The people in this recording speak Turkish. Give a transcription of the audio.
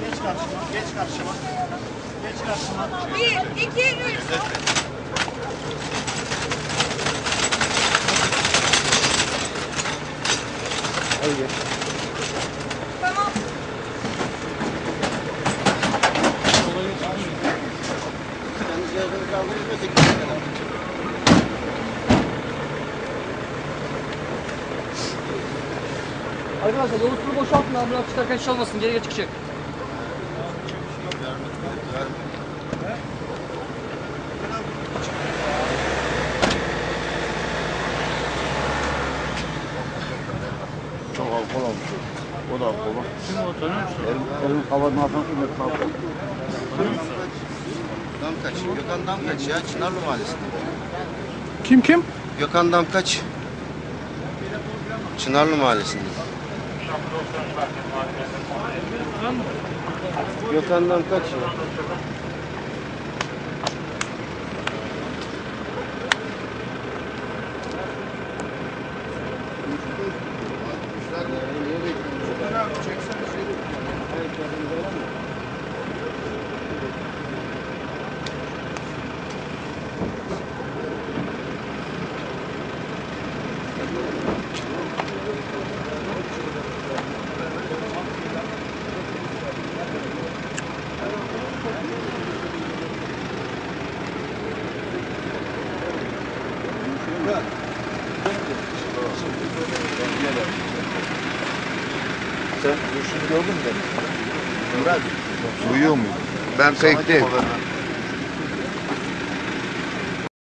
Geç karşıma, geç karşıma. Geç karşıma. Bir, iki, üç. Tamam. Yalnız yerden kaldırırsa Arkadaşlar yolu turu boşaltın ambulans çıkarken hiç olmasın geriye çıkacak. Çok alkol almış. O da alkol. Kim o tanıyor musun? Elim, elim kavanın altına kıymetli alkol. Damkaç. Gökhan Damkaç ya Çınarlı Mahallesi'nde. Kim kim? Gökhan Damkaç. Çınarlı Mahallesi'nde. Gökhan Damkaç ya. Sen gördün mü beni? Murat. Duyuyor muyum? Ben kayıttayım.